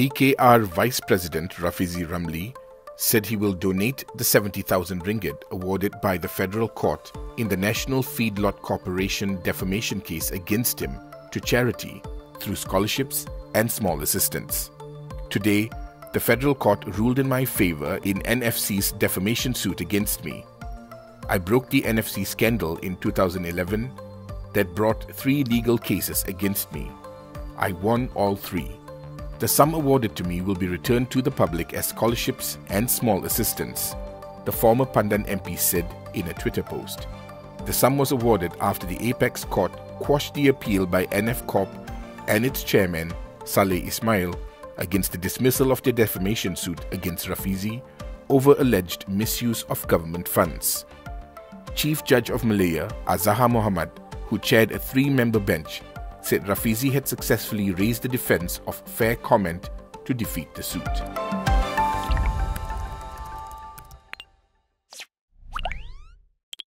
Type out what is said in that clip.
PKR Vice President Rafizi Ramli said he will donate the 70,000 ringgit awarded by the federal court in the National Feedlot Corporation defamation case against him to charity through scholarships and small assistance. Today, the federal court ruled in my favor in NFC's defamation suit against me. I broke the NFC scandal in 2011 that brought three legal cases against me. I won all three. The sum awarded to me will be returned to the public as scholarships and small assistance, the former Pandan MP said in a Twitter post. The sum was awarded after the Apex Court quashed the appeal by NFCorp and its chairman, Salleh Ismail, against the dismissal of the defamation suit against Rafizi over alleged misuse of government funds. Chief Judge of Malaya, Azahar Mohamed, who chaired a three member bench, said Rafizi had successfully raised the defense of fair comment to defeat the suit.